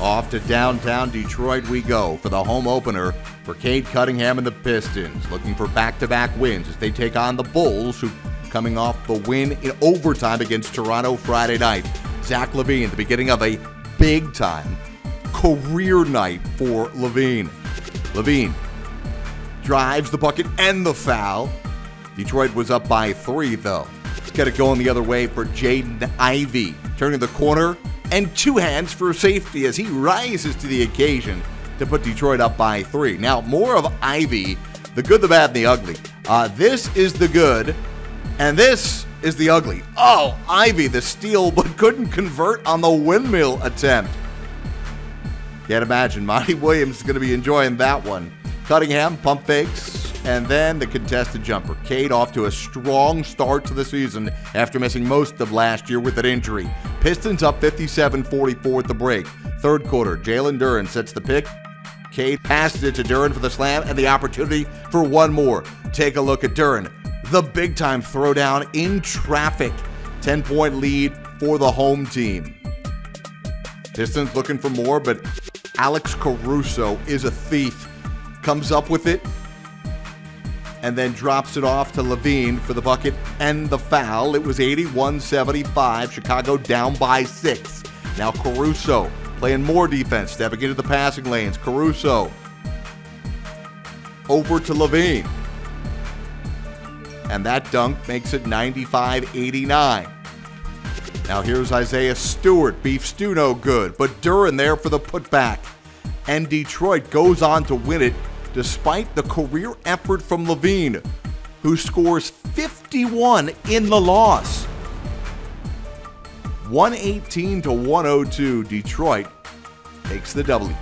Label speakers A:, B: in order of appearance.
A: Off to downtown Detroit we go for the home opener for Cade Cunningham and the Pistons, looking for back-to-back wins as they take on the Bulls, who coming off the win in overtime against Toronto Friday night. Zach LaVine, the beginning of a big-time career night for LaVine. LaVine drives the bucket and the foul. Detroit was up by three, though. Let's get it going the other way for Jaden Ivey, turning the corner and two hands for safety as he rises to the occasion to put Detroit up by three. Now, more of Ivey, the good, the bad, and the ugly. Uh, this is the good, and this is the ugly. Oh, Ivey, the steal, but couldn't convert on the windmill attempt. Can't imagine. Monty Williams is going to be enjoying that one. Cunningham, pump fakes, and then the contested jumper. Cade off to a strong start to the season after missing most of last year with an injury. Pistons up 57 44 at the break. Third quarter, Jalen Duren sets the pick. Cade passes it to Duren for the slam and the opportunity for one more. Take a look at Duren. The big time throwdown in traffic. 10 point lead for the home team. Pistons looking for more, but Alex Caruso is a thief. Comes up with it and then drops it off to LaVine for the bucket and the foul. It was 81 75. Chicago down by six. Now Caruso playing more defense, stepping into the passing lanes. Caruso over to LaVine. And that dunk makes it 95 89. Now here's Isaiah Stewart. Beef stew no good, but Duren there for the putback. And Detroit goes on to win it despite the career effort from LaVine, who scores 51 in the loss. 118 to 102, Detroit takes the W.